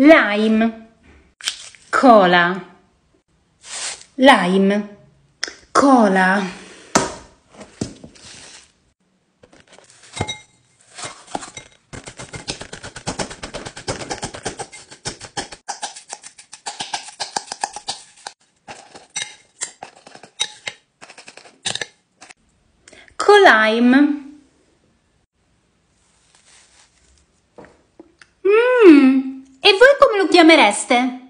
lime, cola, lime, cola. Colime. Lo chiamereste?